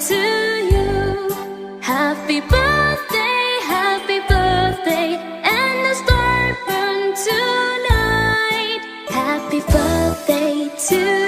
to you. Happy birthday, happy birthday, and the star burn tonight. Happy birthday to